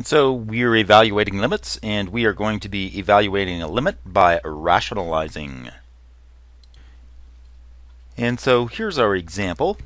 And so we are evaluating limits, and we are going to be evaluating a limit by rationalizing. And so here's our example.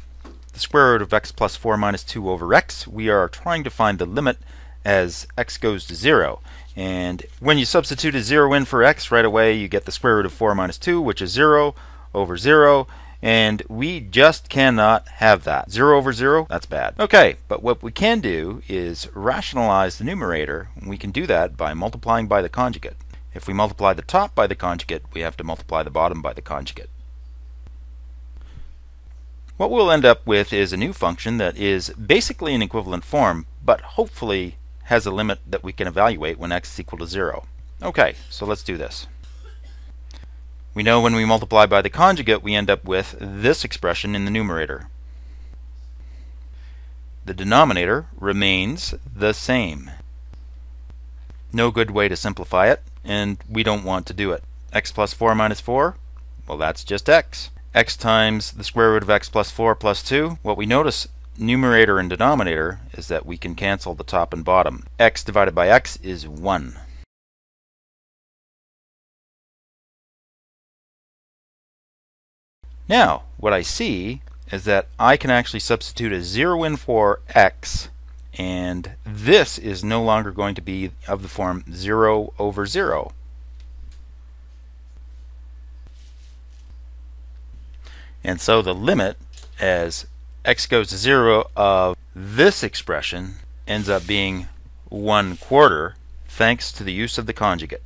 The square root of x plus 4 minus 2 over x. We are trying to find the limit as x goes to 0. And when you substitute a 0 in for x, right away you get the square root of 4 minus 2, which is 0 over 0 and we just cannot have that. 0 over 0, that's bad. Okay, but what we can do is rationalize the numerator. We can do that by multiplying by the conjugate. If we multiply the top by the conjugate, we have to multiply the bottom by the conjugate. What we'll end up with is a new function that is basically an equivalent form, but hopefully has a limit that we can evaluate when x is equal to 0. Okay, so let's do this. We know when we multiply by the conjugate, we end up with this expression in the numerator. The denominator remains the same. No good way to simplify it, and we don't want to do it. x plus 4 minus 4, well that's just x. x times the square root of x plus 4 plus 2, what we notice numerator and denominator is that we can cancel the top and bottom. x divided by x is 1. Now, what I see is that I can actually substitute a 0 in for x, and this is no longer going to be of the form 0 over 0. And so the limit as x goes to 0 of this expression ends up being 1 quarter thanks to the use of the conjugate.